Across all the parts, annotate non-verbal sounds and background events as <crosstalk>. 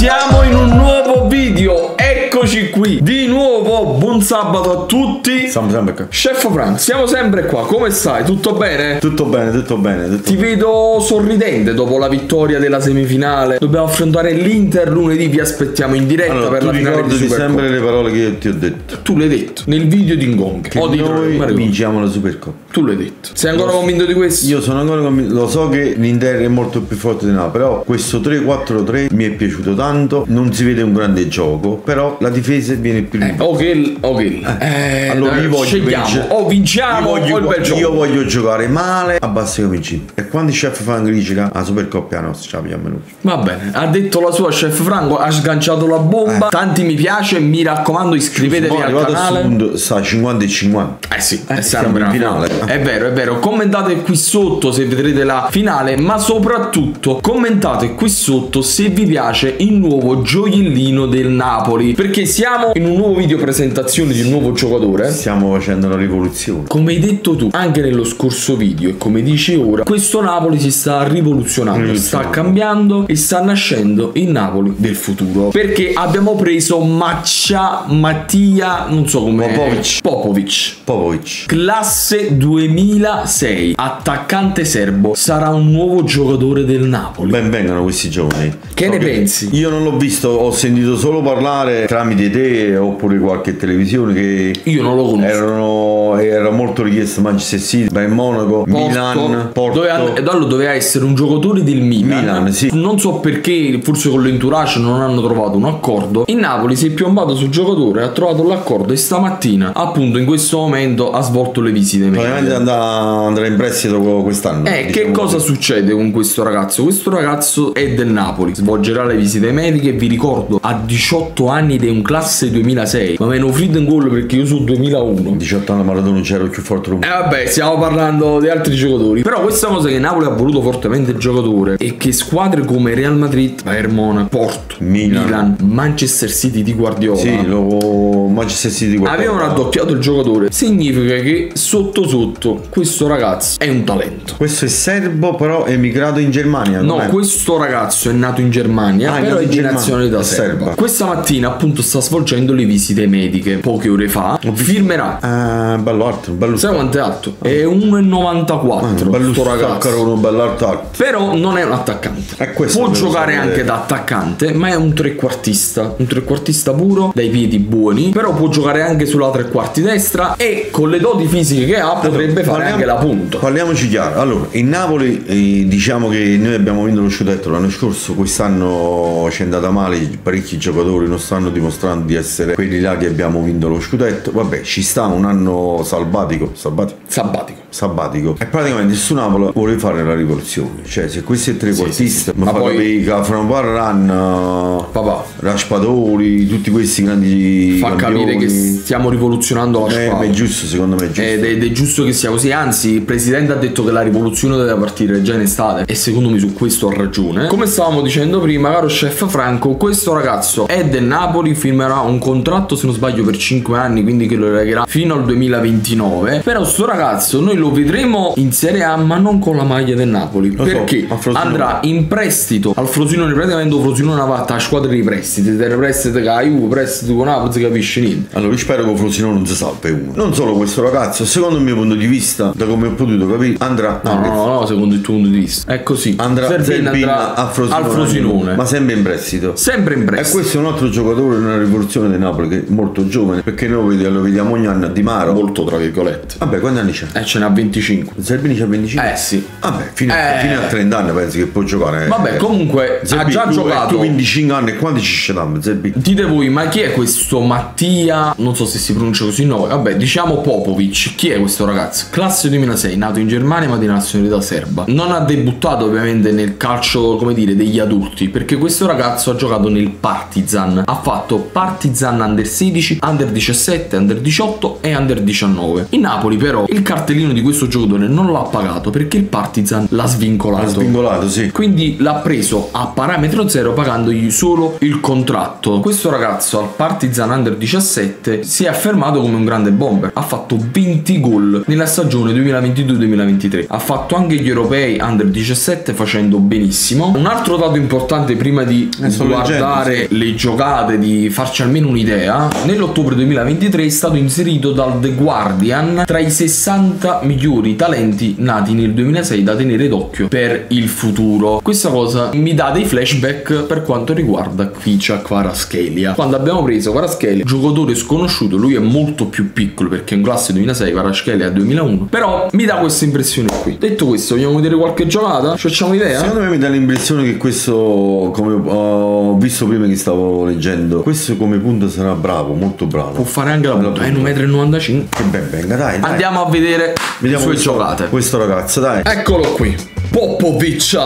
Siamo in un nuovo video, eccoci qui Di nuovo, buon sabato a tutti Siamo sempre qua. Chef Frank, siamo sempre qua, come stai? Tutto bene? Tutto bene, tutto bene. Tutto Ti vedo sorridente dopo la vittoria della semifinale Dobbiamo affrontare l'Inter lunedì, vi aspettiamo in diretta Allora, per la finale di Supercoppa sempre le parole che io ti ho detto. Tu l'hai detto, nel video di Ngong Che O di noi vinciamo la Supercoppa. Tu l'hai detto Sei ancora convinto di questo? Io sono ancora convinto, lo so che l'Inter è molto più forte di noi, però questo 3-4-3 mi è piaciuto tanto, non si vede un grande gioco, però la difesa viene più libera. Ok, ok eh, allora dai, io voglio vincere. O vinciamo io o il bel voglio, gioco io voglio giocare male a bassi convinci. E quando il chef fa dice che la la nostra, ce la pigliamo noi. Va bene, ha detto la sua chef Franco, ha sganciato la bomba. Tanti mi piace, mi raccomando iscrivetevi Mo' al canale. punto sta 50 e 50. Eh sì, Eh, siamo in finale. È vero, è vero. Commentate qui sotto se vedrete la finale, ma soprattutto commentate qui sotto se vi piace il nuovo gioiellino del Napoli. Perché siamo in un nuovo video presentazione di un nuovo giocatore. Stiamo facendo la rivoluzione. Come hai detto tu anche nello scorso video e come dici ora, questo Napoli si sta rivoluzionando, sta Rivoluzionando. cambiando e sta nascendo il Napoli del futuro. Perché abbiamo preso Maccia Mattia, non so come Popovic. Popovic. Classe Popovic. 2006, attaccante serbo, sarà un nuovo giocatore del Napoli. Ben vengano questi giovani. Che ne pensi? Io non l'ho visto, ho sentito solo parlare tramite te oppure qualche televisione che Io non lo conosco. erano era molto richiesto Manchester City, Bayern Monaco, Porto, Milan, Porto. Doveva, Dallo doveva essere un giocatore del Milan. Milan, sì. Non so perché, forse con l'entourage non hanno trovato un accordo. Il Napoli si è piombato sul giocatore, ha trovato l'accordo e stamattina, appunto, in questo momento ha svolto le visite Probabilmente mediche. andrà, andrà in prestito quest'anno. Eh, che diciamo cosa così. succede con questo ragazzo? Questo ragazzo è del Napoli, svolgerà le visite mediche, vi ricordo, ha 18 anni ed è un classe 2006. Ma meno Fried in gol perché io sono 2001. 18 anni Maradona non c'era più forte E vabbè, stiamo parlando di altri giocatori. Però questa cosa che Napoli ha voluto fortemente il giocatore è che squadre come Real Madrid, Bayern Monaco, Porto, Milan. Manchester City di Guardiola Sì, lo Manchester City guarda. avevano raddoppiato il giocatore. Significa che sotto sotto questo ragazzo è un talento. Questo è serbo, però è emigrato in Germania. No, questo ragazzo è nato in Germania, Ah, però è di nazionalità serba. serba. Questa mattina appunto sta svolgendo le visite mediche. Poche ore fa firmerà. Ah, bello alto, bello Sai quanto è alto? È 1,94 bello sto ragazzo. bello alto. Però non è un attaccante. È questo Può giocare sapere. anche da attaccante, ma è un trequartista. Un trequartista puro, dai piedi buoni. Però può giocare anche sulla tre quarti destra. E con le doti fisiche che ha, potrebbe fare Parliamo- anche la punta. Parliamoci chiaro. Allora, in Napoli eh, diciamo che noi abbiamo vinto lo scudetto l'anno scorso, quest'anno ci è andata male, parecchi giocatori non stanno dimostrando di essere quelli là che abbiamo vinto lo scudetto. Vabbè, ci sta un anno salvatico, salvatico, Sabbatico. Sabbatico. E praticamente su Napoli vuole fare la rivoluzione. Cioè, se questi trequartisti, sì, sì. ma Ma poi poi- capire che fra un po' Ran, Papà, Raspadori, tutti questi grandi fa capire che campioni. stiamo rivoluzionando la Eh, squadra. è giusto, secondo me è giusto. Ed ed è giusto che sia così, anzi il presidente ha detto che la rivoluzione deve partire già in estate e secondo me su questo ha ragione. Come stavamo dicendo prima, caro chef Franco, questo ragazzo è del Napoli, firmerà un contratto se non sbaglio per 5 anni, quindi che lo regherà fino al 2029. Però sto ragazzo noi lo vedremo in Serie A ma non con la maglia del Napoli, Lo so, perché a Frosinone. andrà in prestito al Frosinone, praticamente Frosinone fatto la squadra di prestiti, del prestito che ha Juve, prestito con Napoli, si capisce niente. Allora, io spero che Frosinone non si salve uno. Non solo questo ragazzo, secondo il mio punto di vista, da come ho potuto capire, andrà No, no, no, no, secondo il tuo punto di vista. È così. Andrà Zerbin andrà a Frosinone, al Frosinone. ma sempre in prestito. Sempre in E prestito. questo è un altro giocatore nella rivoluzione di Napoli che è molto giovane, perché noi lo vediamo ogni anno a Di Maro. Molto tra virgolette. Vabbè, quanti anni c'ha? Eh, ce n'ha 25. Zerbini c'ha 25? Eh sì. Vabbè, fino, a, Eh. fino a 30 anni penso che può giocare. Vabbè, Eh, comunque ha Zerbini, già tu- giocato. Tu 25 anni, quanti ci scegliamo, Zerbini? Dite voi, ma chi è questo Mattia? Non so se si pronuncia così, no. Vabbè, diciamo Popovic. Chi è questo ragazzo? Classe 2006, nato in Germania ma di nazionalità serba. Non ha debuttato ovviamente nel calcio, come dire, degli adulti, perché questo ragazzo ha giocato nel Partizan. Ha fatto Partizan Under 16, Under 17, Under 18 e Under 19. In Napoli però il cartellino di di questo giocatore non l'ha pagato perché il Partizan l'ha svincolato. Ha svincolato, sì. Quindi l'ha preso a parametro zero pagandogli solo il contratto. Questo ragazzo al Partizan Under 17 si è affermato come un grande bomber. Ha fatto 20 gol nella stagione 2022-2023. Ha fatto anche gli europei Under 17 facendo benissimo. Un altro dato importante prima di guardare leggendo, le giocate, di farci almeno un'idea, nell'ottobre 2023 è stato inserito dal The Guardian tra i 60 migliori talenti nati nel 2006 da tenere d'occhio per il futuro. Questa cosa mi dà dei flashback per quanto riguarda Kvicia Kvaratskhelia. Quando abbiamo preso Kvaratskhelia, giocatore sconosciuto, lui è molto più piccolo perché in classe 2006, Kvaratskhelia è 2001, però mi dà questa impressione qui. Detto questo, vogliamo vedere qualche giocata? Ci facciamo idea? Secondo me mi dà l'impressione che questo, come ho visto prima che stavo leggendo, questo come punto sarà bravo, molto bravo. Può fare anche la punta, è 1,95 m. Che ben venga, dai, dai. Andiamo a vedere Vediamo le sue questo, giocate. questo ragazzo, dai. Eccolo qui. Popovic.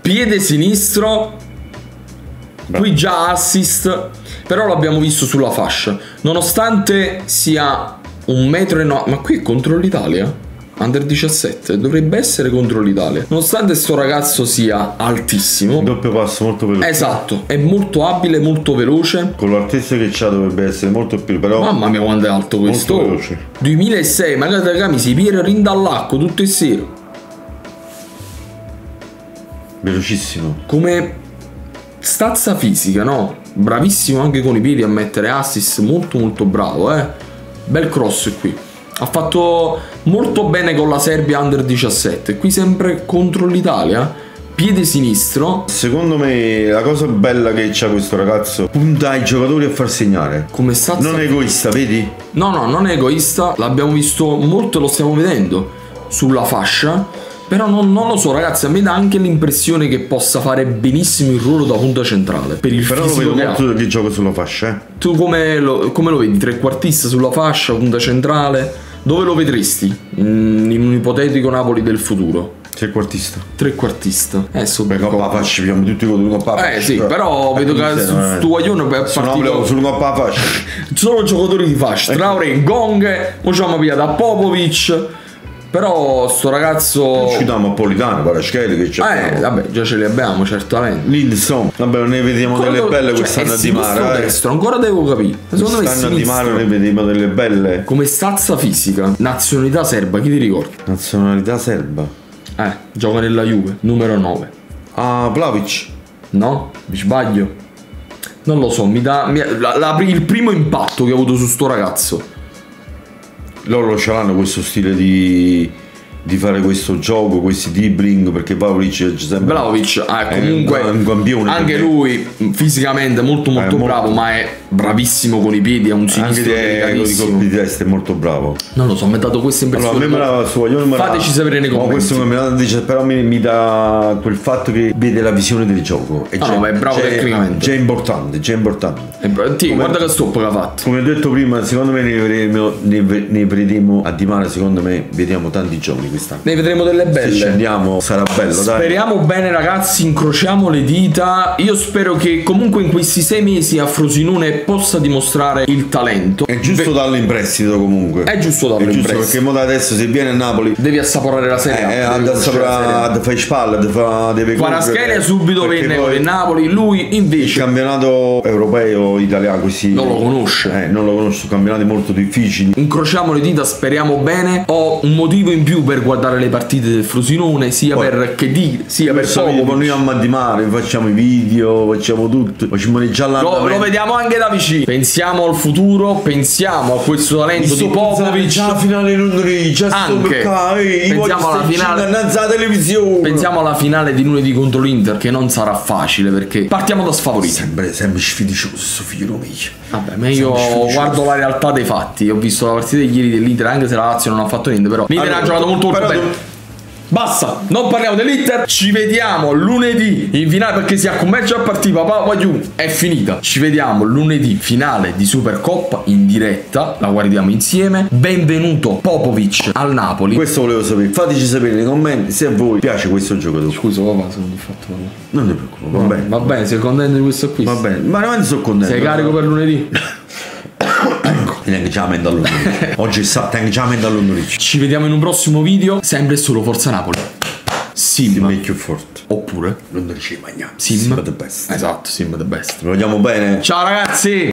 Piede sinistro. Qui già assist. Però l'abbiamo visto sulla fascia. Nonostante sia un metro e no... Ma qui è contro l'Italia? Under 17 dovrebbe essere contro l'Italia. Nonostante sto ragazzo sia altissimo. Doppio passo molto veloce. Esatto, è molto abile, molto veloce. Con l'altezza che c'ha dovrebbe essere molto più, però Mamma mia quanto è alto questo. Molto veloce. 2006, magari da camisi, Piero rindallacco, tutto il sero. velocissimo. come stazza fisica, no? Bravissimo anche con i piedi a mettere assist, molto molto bravo, eh. Bel cross qui. Ha fatto molto bene con la Serbia Under 17, qui sempre contro l'Italia. Piede sinistro, Secondo me la cosa bella che c'ha questo ragazzo punta ai giocatori a far segnare. come stazza Non è egoista, vedi? No, no, non è egoista, l'abbiamo visto molto e lo stiamo vedendo sulla fascia. Però non, non lo so, ragazzi, a me dà anche l'impressione che possa fare benissimo il ruolo da punta centrale. Per il Però lo vedo che molto che gioca sulla fascia, eh. Tu come lo, come lo vedi? Trequartista sulla fascia, punta centrale? Dove lo vedresti? In un ipotetico Napoli del futuro. Trequartista. Trequartista. Eh, Beh, Coppa la fascia, abbiamo tutti con Coppa la Eh sì, però vedo che su eh. sto guaglione è Su partito Coppa la fascia. <laughs> solo giocatori di fascia. Traore, Gong, mo ci abbiamo pigliato a Popovic. Però sto ragazzo... Ci diamo a Politano, Paraschelli che c'è. Eh, vabbè, già ce li abbiamo, certamente. Lindstrom. Vabbè, non ne vediamo delle Quando- belle cioè, quest'anno Di Mara. eh. destro, ancora devo capire. Secondo me Quest'anno a Di sinistro. ne vediamo delle belle. Come stazza fisica, nazionalità serba, chi ti ricorda? Nazionalità serba. Eh, gioca nella Juve, numero 9. Ah, Vlavic. No? Mi sbaglio? Non lo so, mi dà mi- la- la- il primo impatto che ho avuto su sto ragazzo. Loro ce l'hanno questo stile di, di fare questo gioco, questi dribbling, perché Vlavic è sempre... Vlaovic, ah, È comunque un- un campione anche lui fisicamente molto molto molto- bravo, ma è bravissimo con i piedi, è un Anche sinistro di, con i delicatissimo. colpi di testa è molto bravo. Non lo so, mi ha dato questa Allora, a impressione. me me la, su Guaglione me la- Fateci sapere nei commenti. questo me la dice, però mi, mi dà quel fatto che vede la visione del gioco. E Ah, no, ma è bravo già- tecnicamente. Già importante, già importante. Bra- Ti, Come- guarda che stop che ha fatto. Come ho detto prima, secondo me ne vedremo, ne, ne vedremo a Di Mara, secondo me vediamo tanti giovani quest'anno. Ne vedremo delle Se belle. scendiamo sarà bello, dai. Speriamo bene ragazzi, incrociamo le dita. Io spero che comunque in questi sei mesi a Frosinone possa dimostrare il talento. È giusto Beh, darlo in prestito comunque. È giusto darlo È in giusto prestito. perché mo da adesso se viene a Napoli devi assaporare la serie. Eh, devi ad conoscere la Serie A. a fare spalle, deve correre, subito venne con il Napoli, lui Il invece campionato europeo italiano così non lo conosce. Eh, non lo conosco, sono campionati molto difficili. Incrociamo le dita, speriamo bene. Ho un motivo in più per guardare le partite del Frosinone, sia Poi- per che dire, sia per poco. noi a di mare, facciamo i video, facciamo tutto, facciamo già Lo, l'andamento. lo vediamo anche da vicino. Pensiamo al futuro, pensiamo a questo talento di Popovic. già la finale lunedì, già Anche. qua, eh, Pensiamo alla finale- televisione. Pensiamo alla finale di lunedì contro l'Inter, che non sarà facile perché partiamo da sfavoriti. Sempre, sempre sfiducioso, figlio mio. Vabbè, ma io guardo la realtà dei fatti. Ho visto la partita di ieri dell'Inter, anche se la Lazio non ha fatto niente, però l'Inter Allora, ha giocato molto molto bene. Basta, non parliamo dell'Inter. Ci vediamo lunedì in finale perché si accommercia a partita. Papà Guagliù è finita. Ci vediamo lunedì finale di Supercoppa in diretta. La guardiamo insieme. Benvenuto Popovic al Napoli. Questo volevo sapere, fateci sapere nei commenti se a voi piace questo giocatore. Scusa, papà, se non ti ho fatto parlare. Non ti preoccupare, va bene. Va bene, sei contento di questo acquisto? Va bene, ma veramente sono contento. Sei carico per lunedì? <coughs> <coughs> Già menda all'Ondoric. <laughs> Oggi sa, neanche già menda all'Ondoric. Ci vediamo in un prossimo video, sempre e solo Forza Napoli. Sim. Sim è più forte. Oppure L'Ondoric è magna. Sim. Sim the best. Esatto, Sim the best. Lo vogliamo bene? Ciao ragazzi!